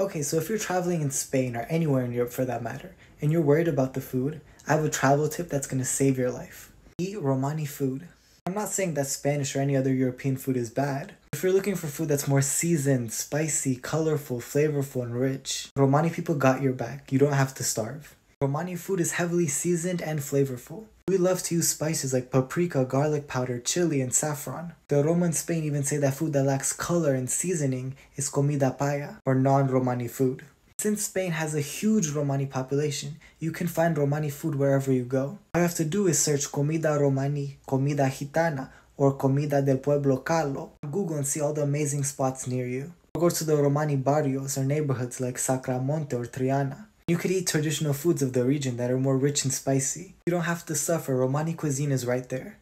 Okay, so if you're traveling in Spain or anywhere in Europe for that matter, and you're worried about the food, I have a travel tip that's gonna save your life. Eat Romani food. I'm not saying that Spanish or any other European food is bad. If you're looking for food that's more seasoned, spicy, colorful, flavorful, and rich, Romani people got your back. You don't have to starve. Romani food is heavily seasoned and flavorful. We love to use spices like paprika, garlic powder, chili, and saffron. The Roma in Spain even say that food that lacks color and seasoning is comida paya, or non-Romani food. Since Spain has a huge Romani population, you can find Romani food wherever you go. All you have to do is search comida Romani, comida gitana, or comida del pueblo callo on Google and see all the amazing spots near you. Or go to the Romani barrios or neighborhoods like Sacromonte or Triana. You could eat traditional foods of the region that are more rich and spicy. You don't have to suffer, Romani cuisine is right there.